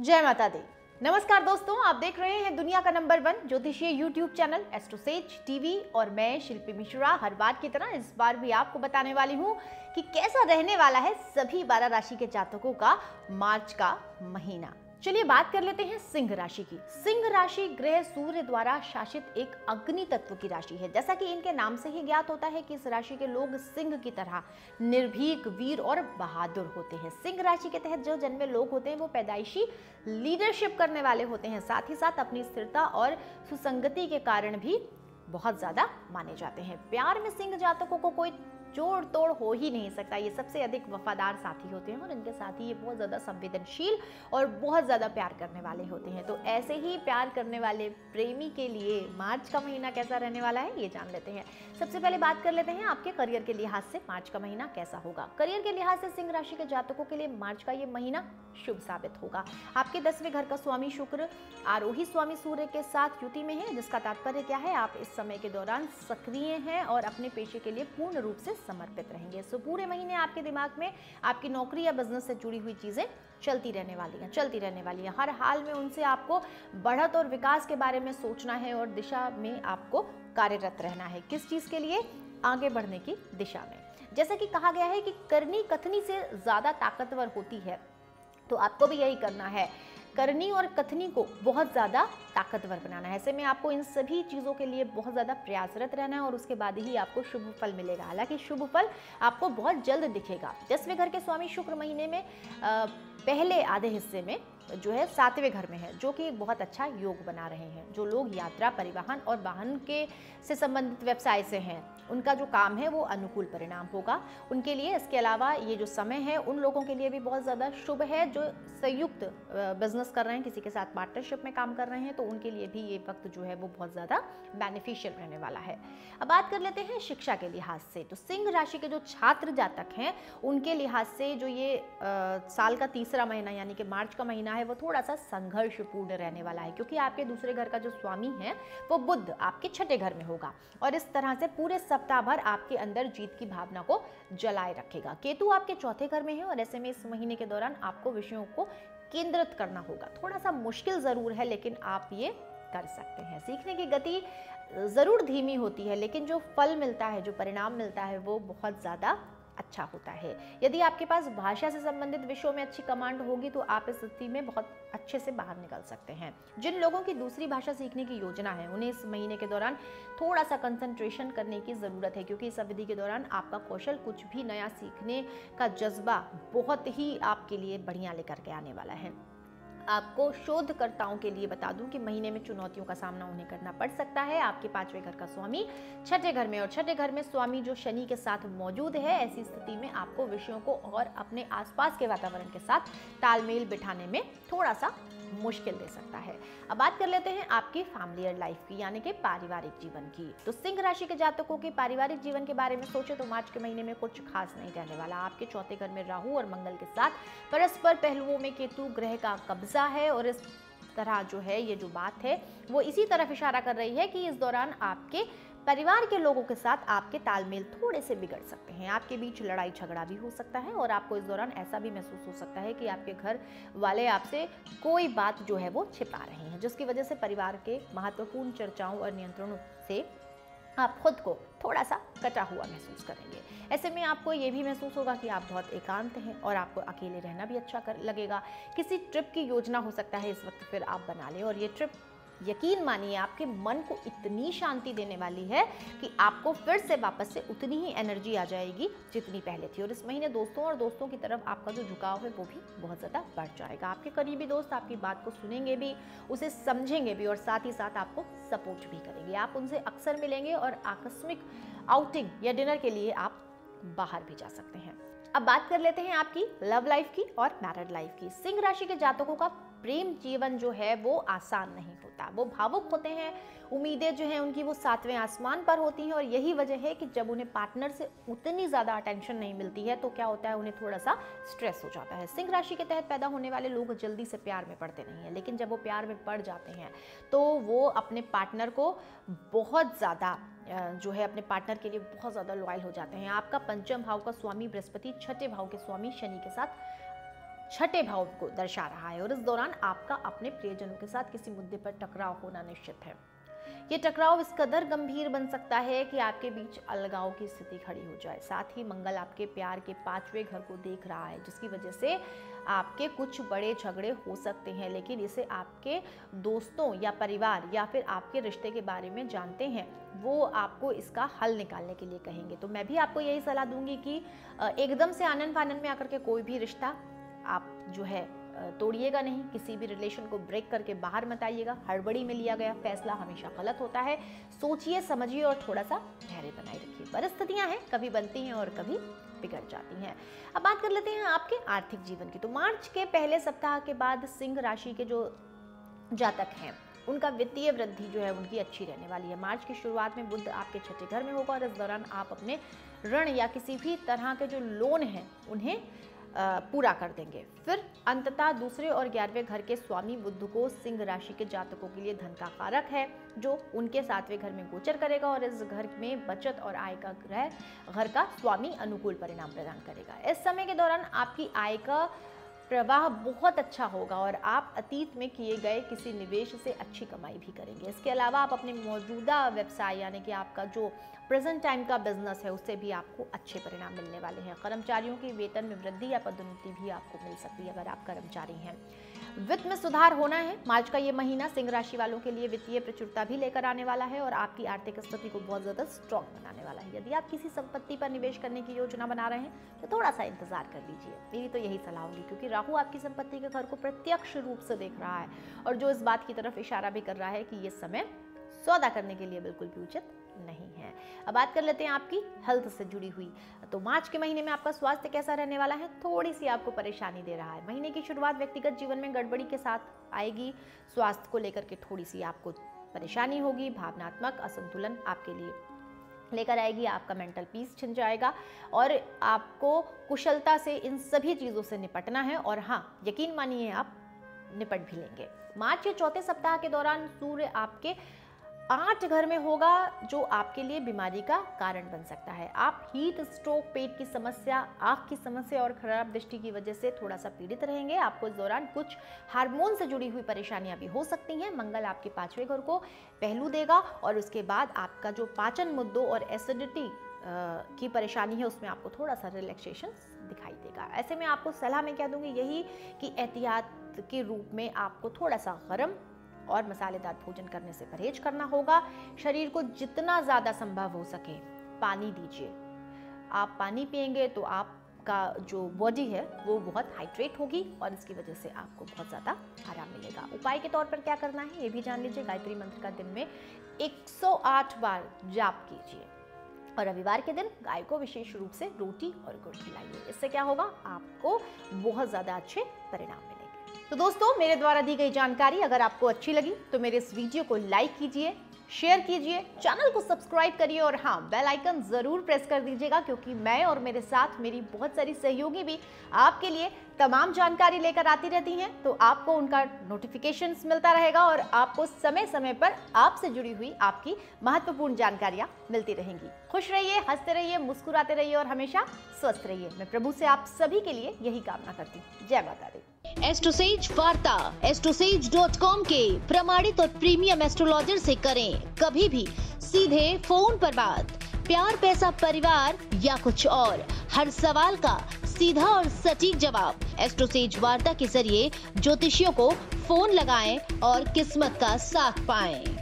जय माता दी। नमस्कार दोस्तों, आप देख रहे हैं दुनिया का नंबर वन ज्योतिषीय यूट्यूब चैनल एस्ट्रोसेज टीवी और मैं शिल्पी मिश्रा हर बार की तरह इस बार भी आपको बताने वाली हूँ कि कैसा रहने वाला है सभी बारह राशि के जातकों का मार्च का महीना। चलिए बात कर लेते हैं सिंह राशि की। सिंह राशि ग्रह सूर्य द्वारा शासित एक अग्नि तत्व की राशि है। जैसा कि इनके नाम से ही ज्ञात होता है कि इस राशि के लोग सिंह की तरह निर्भीक, वीर और बहादुर होते हैं। सिंह राशि के तहत जो जन्मे लोग होते हैं, वो पैदाइशी लीडरशिप करने वाले होते हैं। साथ ही साथ अपनी स्थिरता और सुसंगति के कारण भी बहुत ज़्यादा माने जाते हैं। प्यार में सिंह जातकों को कोई जोड़ तोड़ हो ही नहीं सकता। ये सबसे अधिक वफादार साथी होते हैं और इनके साथी ये बहुत ज़्यादा संवेदनशील और बहुत ज़्यादा प्यार करने वाले होते हैं। तो ऐसे ही प्यार करने वाले प्रेमी के लिए मार्च का महीना कैसा रहने वाला है, ये जान लेते हैं। सबसे पहले बात कर लेते हैं आपके करियर के लिहाज से मार्च का महीना कैसा होगा। करियर के लिहाज से सिंह राशि के जातकों के लिए मार्च का ये महीना शुभ साबित होगा। आपके दसवें घर का स्वामी शुक्र, आरोही स्वामी सूर्य के साथ युति में है, जिसका तात्पर्य क्या है? आप इस समय के दौरान सक्रिय हैं और अपने पेशे के लिए पूर्ण रूप से समर्पित रहेंगे। सो पूरे महीने आपके दिमाग में आपकी नौकरी या बिज़नेस से जुड़ी हुई चीज़ें चलती रहने वाली हैं, चलती रहने वाली हैं। हर हाल में उनसे आपको बढ़त और विकास के बारे में सोचना है और दिशा में आपको कार्यरत रहना है। किस चीज़ के लिए? आगे बढ़ने की दिशा में। जैसा कि कहा गया है कि करनी कथनी से ज़्यादा ताकतवर होती है तो आपको भी यही करना है। करनी और कथनी को बहुत ज़्यादा ताकतवर बनाना है। ऐसे में आपको इन सभी चीज़ों के लिए बहुत ज़्यादा प्रयासरत रहना है और उसके बाद ही आपको शुभ फल मिलेगा। हालाँकि शुभ फल आपको बहुत जल्द दिखेगा। दसवें घर के स्वामी शुक्र महीने में पहले आधे हिस्से में जो है सातवें घर में है जो कि एक बहुत अच्छा योग बना रहे हैं जो लोग यात्रा परिवहन और वाहन के से संबंधित व्यवसाय से हैं। उनका जो काम है वो अनुकूल परिणाम होगा। उनके लिए इसके अलावा ये जो समय है उन लोगों के लिए भी बहुत ज़्यादा शुभ है जो संयुक्त बिज़नेस कर रहे हैं किसी के साथ पार्टनरशिप में काम कर रहे हैं तो उनके लिए भी ये वक्त जो है वो बहुत ज़्यादा बेनिफिशियल रहने वाला है। अब बात कर लेते हैं शिक्षा के लिहाज से। तो सिंह राशि के जो छात्र जातक हैं उनके लिहाज से जो ये आ, साल का तीसरा महीना यानी कि मार्च का महीना है वो थोड़ा सा संघर्षपूर्ण रहने वाला है, क्योंकि आपके दूसरे घर का जो स्वामी है, वो बुद्ध आपके छठे घर में होगा। और इस तरह से पूरे सप्ताह भर आपके अंदर जीत की भावना को जलाए रखेगा। केतु आपके चौथे घर में है और ऐसे में इस महीने के दौरान आपको विषयों को केंद्रित करना होगा। थोड़ा सा मुश्किल ज़रूर है, लेकिन आप ये कर सकते हैं। सीखने की गति ज़रूर धीमी होती है, लेकिन जो फल मिलता है, जो परिणाम मिलता है, वो बहुत ज़्यादा अच्छा होता है। यदि आपके पास भाषा से संबंधित विषयों में अच्छी कमांड होगी तो आप इस स्थिति में बहुत अच्छे से बाहर निकल सकते हैं। जिन लोगों की दूसरी भाषा सीखने की योजना है, उन्हें इस महीने के दौरान थोड़ा सा कंसंट्रेशन करने की ज़रूरत है, क्योंकि इस अवधि के दौरान आपका कौशल कुछ भी नया सीखने का जज्बा बहुत ही आपके लिए बढ़िया लेकर के आने वाला है। आपको शोधकर्ताओं के लिए बता दूँ कि महीने में चुनौतियों का सामना उन्हें करना पड़ सकता है। आपके पाँचवें घर का स्वामी, छठे घर में और छठे घर में स्वामी जो शनि के साथ मौजूद है, ऐसी स्थिति में आपको विषयों को और अपने आसपास के वातावरण के साथ तालमेल बिठाने में थोड़ा सा मुश्किल दे सकता है। अब बात कर लेते हैं आपकी फैमिली लाइफ की, यानी कि पारिवारिक जीवन की। तो सिंह राशि के जातकों के पारिवारिक जीवन के बारे में सोचे तो मार्च के महीने में कुछ खास नहीं रहने वाला। आपके चौथे घर में राहु और मंगल के साथ परस्पर पहलुओं में केतु ग्रह का कब्जा है और इस तरह जो है ये जो बात है, वो इसी तरफ़ इशारा कर रही है कि इस दौरान आपके परिवार के लोगों के साथ आपके तालमेल थोड़े से बिगड़ सकते हैं। आपके बीच लड़ाई झगड़ा भी हो सकता है और आपको इस दौरान ऐसा भी महसूस हो सकता है कि आपके घर वाले आपसे कोई बात जो है वो छिपा रहे हैं, जिसकी वजह से परिवार के महत्वपूर्ण चर्चाओं और नियंत्रणों से आप खुद को थोड़ा सा कटा हुआ महसूस करेंगे। ऐसे में आपको ये भी महसूस होगा कि आप बहुत एकांत हैं और आपको अकेले रहना भी अच्छा कर लगेगा। किसी ट्रिप की योजना हो सकता है, इस वक्त फिर आप बना लें और ये ट्रिप यकीन मानिए, आपके मन को इतनी शांति देने वाली है कि आपको फिर से वापस से उतनी ही एनर्जी आ जाएगी जितनी पहले थी। और इस महीने दोस्तों और दोस्तों की तरफ़ आपका जो झुकाव है, वो भी बहुत ज़्यादा बढ़ जाएगा। आपके करीबी दोस्त आपकी बात को सुनेंगे भी, उसे समझेंगे भी और साथ ही साथ आपको सपोर्ट भी करेंगे। आप उनसे अक्सर मिलेंगे और आकस्मिक आउटिंग या डिनर के लिए आप बाहर भी जा सकते हैं। अब बात कर लेते हैं आपकी लव लाइफ की और मैरिड लाइफ की। सिंह राशि के जातकों का प्रेम जीवन जो है वो आसान नहीं होता। वो भावुक होते हैं, उम्मीदें जो हैं उनकी वो सातवें आसमान पर होती हैं और यही वजह है कि जब उन्हें पार्टनर से उतनी ज़्यादा अटेंशन नहीं मिलती है तो क्या होता है, उन्हें थोड़ा सा स्ट्रेस हो जाता है। सिंह राशि के तहत पैदा होने वाले लोग जल्दी से प्यार में पड़ते नहीं हैं, लेकिन जब वो प्यार में पड़ जाते हैं तो वो अपने पार्टनर को बहुत ज़्यादा जो है अपने पार्टनर के लिए बहुत ज़्यादा लॉयल हो जाते हैं। आपका पंचम भाव का स्वामी बृहस्पति, छठे भाव के स्वामी शनि के साथ छठे भाव को दर्शा रहा है और इस दौरान आपका अपने प्रियजनों के साथ किसी मुद्दे पर टकराव होना निश्चित है। ये टकराव इस कदर गंभीर बन सकता है कि आपके बीच अलगाव की स्थिति खड़ी हो जाए। साथ ही मंगल आपके प्यार के पाँचवें घर को देख रहा है, जिसकी वजह से आपके कुछ बड़े झगड़े हो सकते हैं, लेकिन इसे आपके दोस्तों या परिवार या फिर आपके रिश्ते के बारे में जानते हैं, वो आपको इसका हल निकालने के लिए कहेंगे। तो मैं भी आपको यही सलाह दूँगी कि एकदम से आनंद फानंद में आकर के कोई भी रिश्ता आप जो है तोड़िएगा नहीं, किसी भी रिलेशन को ब्रेक करके बाहर मत आइएगा। हड़बड़ी में लिया गया फैसला हमेशा गलत होता है। सोचिए, समझिए और थोड़ा सा धैर्य बनाए रखिए। परिस्थितियाँ हैं, कभी बनती हैं और कभी बिगड़ जाती हैं। अब बात कर लेते हैं आपके आर्थिक जीवन की। तो मार्च के पहले सप्ताह के बाद सिंह राशि के जो जातक हैं, उनका वित्तीय वृद्धि जो है, उनकी अच्छी रहने वाली है। मार्च की शुरुआत में बुद्ध आपके छठे घर में होगा और इस दौरान आप अपने ऋण या किसी भी तरह के जो लोन हैं, उन्हें पूरा कर देंगे। फिर अंततः दूसरे और ग्यारहवें घर के स्वामी बुद्ध को सिंह राशि के जातकों के लिए धन का कारक है, जो उनके सातवें घर में गोचर करेगा और इस घर में बचत और आय का ग्रह, घर का स्वामी अनुकूल परिणाम प्रदान करेगा। इस समय के दौरान आपकी आय का प्रवाह बहुत अच्छा होगा और आप अतीत में किए गए किसी निवेश से अच्छी कमाई भी करेंगे। इसके अलावा आप अपने मौजूदा व्यवसाय, यानी कि आपका जो प्रेजेंट टाइम का बिज़नेस है, उससे भी आपको अच्छे परिणाम मिलने वाले हैं। कर्मचारियों की वेतन में वृद्धि या पदोन्नति भी आपको मिल सकती है अगर आप कर्मचारी हैं। वित्त में सुधार होना है। मार्च का ये महीना सिंह राशि वालों के लिए वित्तीय प्रचुरता भी लेकर आने वाला है और आपकी आर्थिक स्थिति को बहुत ज़्यादा स्ट्रॉन्ग बनाने वाला है। यदि आप किसी संपत्ति पर निवेश करने की योजना बना रहे हैं तो थोड़ा सा इंतज़ार कर लीजिए। मेरी तो यही सलाह होगी, क्योंकि राहु आपकी संपत्ति के घर को प्रत्यक्ष रूप से देख रहा है और जो इस बात की तरफ़ इशारा भी कर रहा है कि ये समय सौदा करने के लिए बिल्कुल भी उचित नहीं है। अब बात कर लेते हैं आपकी हेल्थ से जुड़ी हुई। तो मार्च के महीने में आपका स्वास्थ्य कैसा रहने वाला है? थोड़ी सी आपको परेशानी दे रहा है। महीने की शुरुआत व्यक्तिगत जीवन में गड़बड़ी के साथ आएगी। स्वास्थ्य को लेकर के थोड़ी सी आपको परेशानी होगी। भावनात्मक असंतुलन आपके लिए लेकर आएगी। आपका मेंटल पीस छिन जाएगा और आपको कुशलता से इन सभी चीज़ों से निपटना है और हाँ यकीन मानिए आप निपट भी लेंगे। मार्च के चौथे सप्ताह के दौरान सूर्य आपके आठ घर में होगा जो आपके लिए बीमारी का कारण बन सकता है। आप हीट स्ट्रोक पेट की समस्या, आँख की समस्या और खराब दृष्टि की वजह से थोड़ा सा पीड़ित रहेंगे। आपको इस दौरान कुछ हार्मोन से जुड़ी हुई परेशानियाँ भी हो सकती हैं। मंगल आपके पाँचवें घर को पहलू देगा और उसके बाद आपका जो पाचन मुद्दों और एसिडिटी की परेशानी है, उसमें आपको थोड़ा सा रिलैक्सेशन दिखाई देगा। ऐसे में आपको सलाह में क्या दूँगी? यही कि एहतियात के रूप में आपको थोड़ा सा गर्म और मसालेदार भोजन करने से परहेज करना होगा। शरीर को जितना ज़्यादा संभव हो सके, पानी दीजिए। आप पानी पियेंगे तो आपका जो बॉडी है, वो बहुत हाइड्रेट होगी और इसकी वजह से आपको बहुत ज़्यादा आराम मिलेगा। उपाय के तौर पर क्या करना है, ये भी जान लीजिए, गायत्री मंत्र का दिन में 108 बार जाप कीजिए। और रविवार के दिन गाय को विशेष रूप से रोटी और गुड़ खिलाइए। इससे क्या होगा, आपको बहुत ज़्यादा अच्छे परिणाम मिलेंगे। तो दोस्तों, मेरे द्वारा दी गई जानकारी अगर आपको अच्छी लगी तो मेरे इस वीडियो को लाइक कीजिए शेयर कीजिए चैनल को सब्सक्राइब करिए और हाँ बेल आइकन ज़रूर प्रेस कर दीजिएगा क्योंकि मैं और मेरे साथ मेरी बहुत सारी सहयोगी भी आपके लिए तमाम जानकारी लेकर आती रहती हैं तो आपको उनका नोटिफिकेशन मिलता रहेगा और आपको समय समय पर आपसे जुड़ी हुई आपकी महत्वपूर्ण जानकारियाँ मिलती रहेंगी। खुश रहिए, हँसते रहिए, मुस्कुराते रहिए और हमेशा स्वस्थ रहिए। मैं प्रभु से आप सभी के लिए यही कामना करती हूँ। जय माता दी। एस्ट्रोसेज वार्ता एस्ट्रोसेज डॉट कॉम के प्रमाणित और प्रीमियम एस्ट्रोलॉजर से करें। कभी भी सीधे फ़ोन पर बात। प्यार पैसा परिवार या कुछ और, हर सवाल का सीधा और सटीक जवाब एस्ट्रोसेज वार्ता के ज़रिए ज्योतिषियों को फ़ोन लगाएँ और किस्मत का साथ पाएँ।